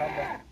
Gracias.